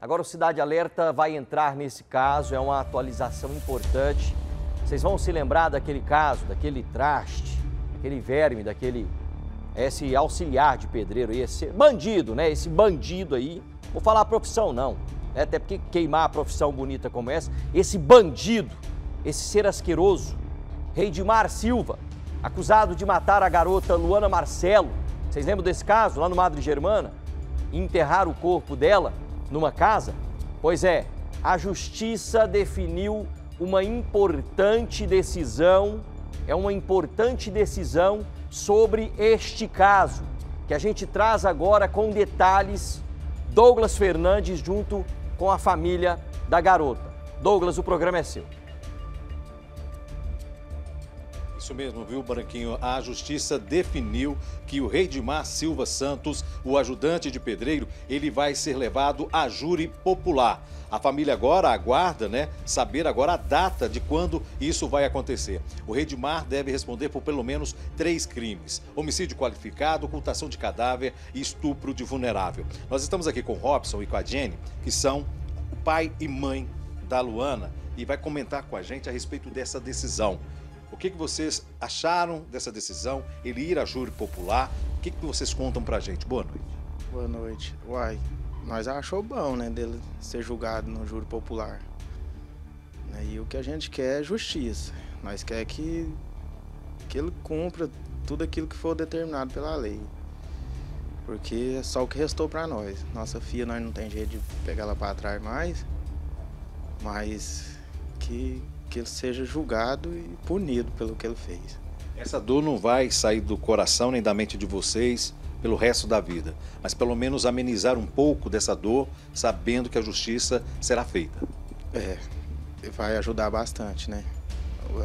Agora o Cidade Alerta vai entrar nesse caso, é uma atualização importante. Vocês vão se lembrar daquele caso, daquele traste, daquele verme, daquele esse auxiliar de pedreiro, esse bandido, né? Esse bandido aí, vou falar a profissão não, né? até porque queimar a profissão bonita como essa, esse bandido, esse ser asqueroso, Reidimar Silva, acusado de matar a garota Luana Marcelo. Vocês lembram desse caso lá no Madre Germana? Enterrar o corpo dela numa casa? Pois é, a justiça definiu uma importante decisão, é uma importante decisão sobre este caso, que a gente traz agora com detalhes. Douglas Fernandes junto com a família da garota. Douglas, o programa é seu. Isso mesmo, viu, Branquinho? A justiça definiu que o rei Dimar Silva Santos, o ajudante de pedreiro, ele vai ser levado a júri popular. A família agora aguarda, né, saber agora a data de quando isso vai acontecer. O rei Dimar deve responder por pelo menos três crimes: homicídio qualificado, ocultação de cadáver e estupro de vulnerável. Nós estamos aqui com o Robson e com a Jenny, que são pai e mãe da Luana, e vai comentar com a gente a respeito dessa decisão. O que, que vocês acharam dessa decisão, ele ir a júri popular? O que, que vocês contam pra gente? Boa noite. Boa noite. Uai, nós achou bom, né, dele ser julgado no júri popular. Né, e o que a gente quer é justiça. Nós quer que, que ele cumpra tudo aquilo que for determinado pela lei. Porque é só o que restou para nós. Nossa filha, nós não tem jeito de pegar ela para trás mais. Mas que que ele seja julgado e punido pelo que ele fez. Essa dor não vai sair do coração nem da mente de vocês pelo resto da vida, mas pelo menos amenizar um pouco dessa dor, sabendo que a justiça será feita. É, vai ajudar bastante, né?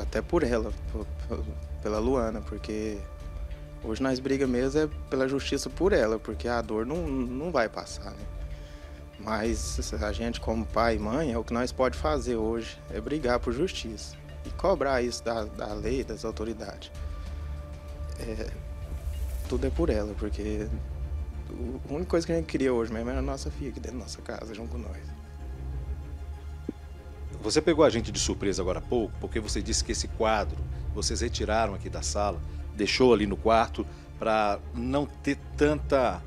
Até por ela, pela Luana, porque hoje nós briga mesmo é pela justiça por ela, porque a dor não, não vai passar, né? Mas a gente, como pai e mãe, é o que nós pode fazer hoje, é brigar por justiça e cobrar isso da, da lei, das autoridades. É, tudo é por ela, porque a única coisa que a gente queria hoje mesmo era a nossa filha aqui dentro da nossa casa, junto com nós. Você pegou a gente de surpresa agora há pouco, porque você disse que esse quadro vocês retiraram aqui da sala, deixou ali no quarto para não ter tanta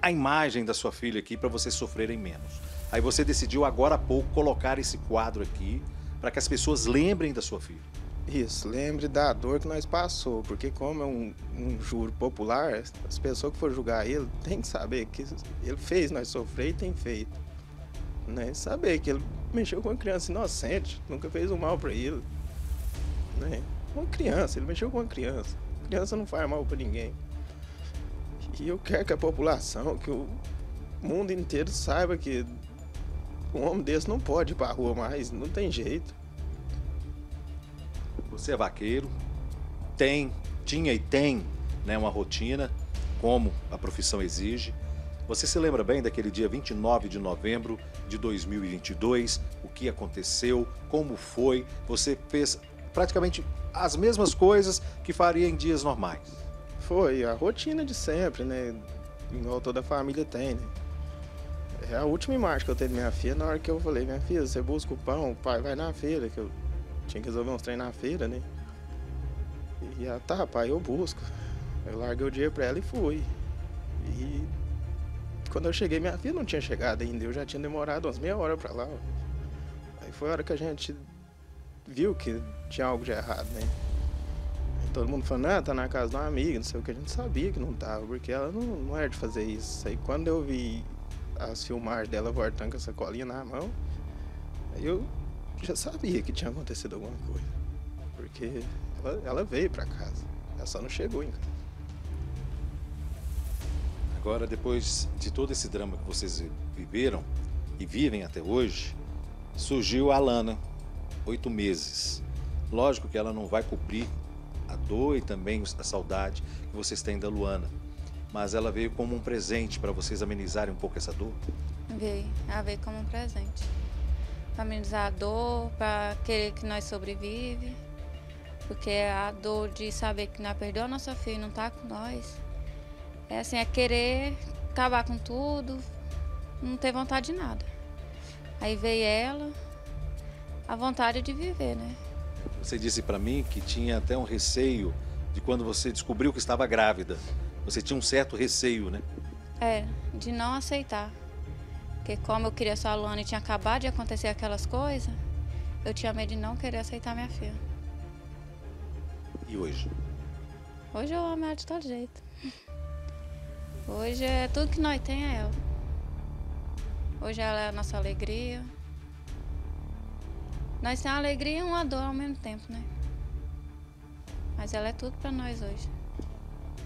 a imagem da sua filha aqui para vocês sofrerem menos. Aí você decidiu agora há pouco colocar esse quadro aqui para que as pessoas lembrem da sua filha. Isso, lembre da dor que nós passou, porque como é um, um juro popular, as pessoas que for julgar ele tem que saber que ele fez nós sofrer e tem feito. Né? Saber que ele mexeu com uma criança inocente, nunca fez um mal para ele. Né? Uma criança, ele mexeu com uma criança. criança não faz mal para ninguém. E eu quero que a população, que o mundo inteiro saiba que um homem desse não pode ir pra rua mais, não tem jeito. Você é vaqueiro, tem, tinha e tem né, uma rotina, como a profissão exige. Você se lembra bem daquele dia 29 de novembro de 2022? O que aconteceu? Como foi? Você fez praticamente as mesmas coisas que faria em dias normais. Foi a rotina de sempre, né? Igual toda família tem, né? É a última imagem que eu tenho de minha filha, na hora que eu falei, minha filha, você busca o pão, o pai vai na feira, que eu tinha que resolver uns treinos na feira, né? E ela, tá, pai, eu busco. Eu larguei o dinheiro pra ela e fui. E quando eu cheguei, minha filha não tinha chegado ainda, eu já tinha demorado umas meia hora pra lá. Aí foi a hora que a gente viu que tinha algo de errado, né? Todo mundo falando, ah, tá na casa de uma amiga, não sei o que, a gente sabia que não tava, porque ela não, não era de fazer isso. Aí quando eu vi as filmagens dela voltando com essa colinha na mão, eu já sabia que tinha acontecido alguma coisa. Porque ela, ela veio pra casa, ela só não chegou em casa. Agora, depois de todo esse drama que vocês viveram e vivem até hoje, surgiu a Lana, oito meses. Lógico que ela não vai cumprir a dor e também a saudade que vocês têm da Luana. Mas ela veio como um presente para vocês amenizarem um pouco essa dor? Veio, ela veio como um presente. Para amenizar a dor, para querer que nós sobrevive. Porque a dor de saber que nós perdeu a nossa filha e não está com nós. É assim, é querer acabar com tudo, não ter vontade de nada. Aí veio ela, a vontade de viver, né? Você disse para mim que tinha até um receio de quando você descobriu que estava grávida. Você tinha um certo receio, né? É, de não aceitar. Porque como eu queria só a Luana e tinha acabado de acontecer aquelas coisas, eu tinha medo de não querer aceitar minha filha. E hoje? Hoje eu amo ela de todo jeito. Hoje é tudo que nós tem é ela. Hoje ela é a nossa alegria. Nós temos uma alegria e uma dor ao mesmo tempo, né? Mas ela é tudo para nós hoje.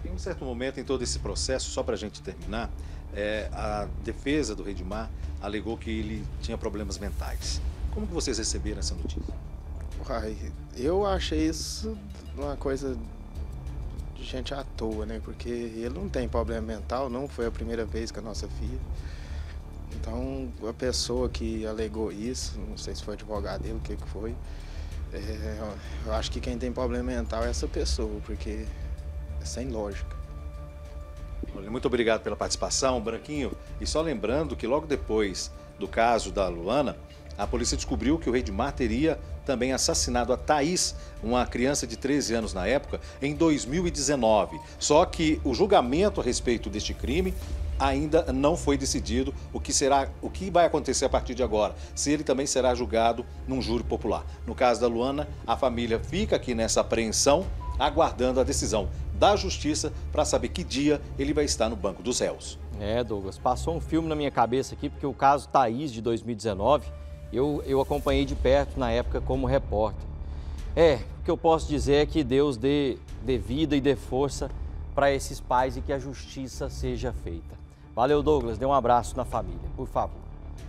Em um certo momento em todo esse processo, só para a gente terminar, é, a defesa do Redmar alegou que ele tinha problemas mentais. Como que vocês receberam essa notícia? Uai, eu achei isso uma coisa de gente à toa, né? Porque ele não tem problema mental, não foi a primeira vez com a nossa filha. Então, a pessoa que alegou isso, não sei se foi advogado dele, o que, que foi, é, eu acho que quem tem problema mental é essa pessoa, porque é sem lógica. Muito obrigado pela participação, Branquinho. E só lembrando que logo depois do caso da Luana, a polícia descobriu que o Redmar teria também assassinado a Thaís, uma criança de 13 anos na época, em 2019. Só que o julgamento a respeito deste crime ainda não foi decidido o que será, o que vai acontecer a partir de agora, se ele também será julgado num júri popular. No caso da Luana, a família fica aqui nessa apreensão, aguardando a decisão da justiça para saber que dia ele vai estar no banco dos réus. É, Douglas, passou um filme na minha cabeça aqui, porque o caso Thaís de 2019, eu, eu acompanhei de perto na época como repórter. É, o que eu posso dizer é que Deus dê, dê vida e dê força para esses pais e que a justiça seja feita. Valeu, Douglas. Dê um abraço na família, por favor.